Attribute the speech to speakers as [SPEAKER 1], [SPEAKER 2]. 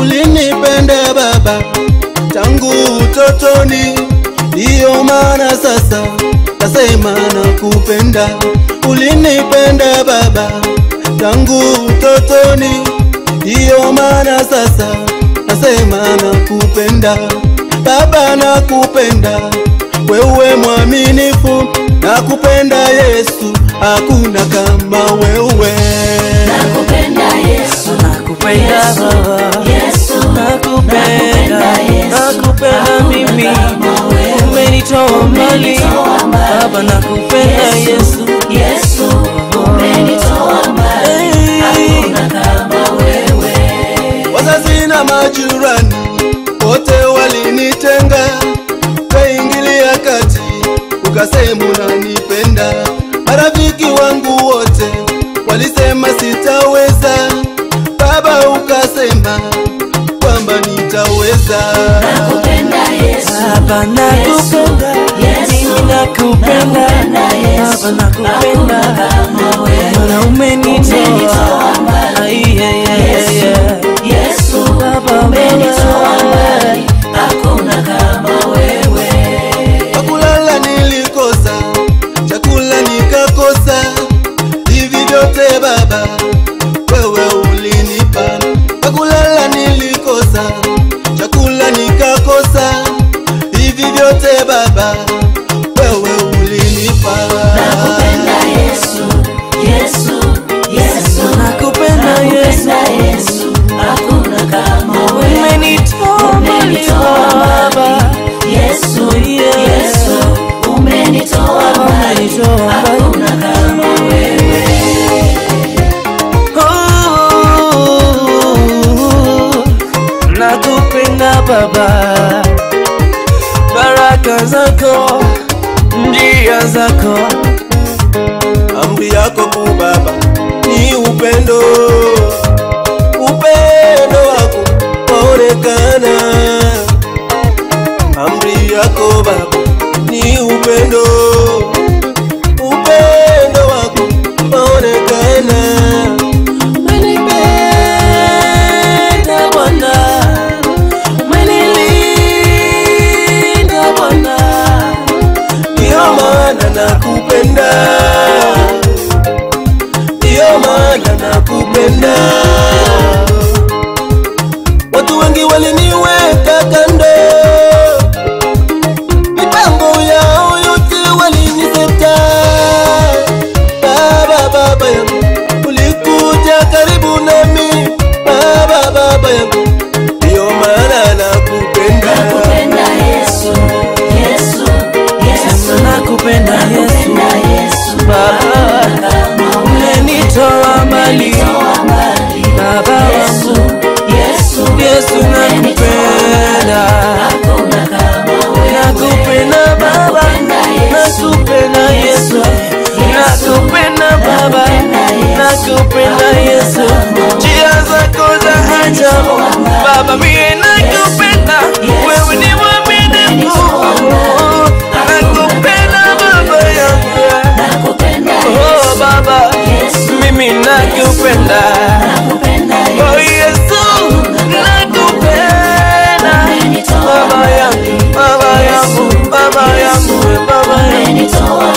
[SPEAKER 1] Ulinipenda Baba tangu utotoni, ndiyo maana sasa nasema nakupenda. Ulinipenda Baba tangu utotoni, ndiyo maana sasa nasema nakupenda. Baba nakupenda, wewe mwaminifu, nakupenda Yesu hakuna kama wewe.
[SPEAKER 2] Nakupenda Yesu,
[SPEAKER 3] nakupenda Baba,
[SPEAKER 2] Yesu.
[SPEAKER 3] Nakupenda, nakupenda mimi, umenitoa mbali. Baba, nakupenda Yesu.
[SPEAKER 1] nikasema kwamba nitaweza.
[SPEAKER 2] Nakupenda Yesu,
[SPEAKER 3] Baba nakupenda, mimi nakupenda, Baba nakupenda, maana umenitoa
[SPEAKER 2] kupenda
[SPEAKER 3] Baba, baraka zako, njia zako,
[SPEAKER 1] amri yako kuu Baba ni upendo, upendo wako waonekana, amri yako Baba ni upendo. nakupenda, ndio maana nakupenda
[SPEAKER 3] it's alright.